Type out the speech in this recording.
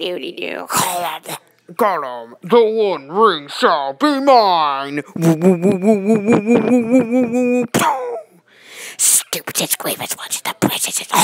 doody doo. Gollum, the One Ring shall be mine. Stupid squeamish wants the precious.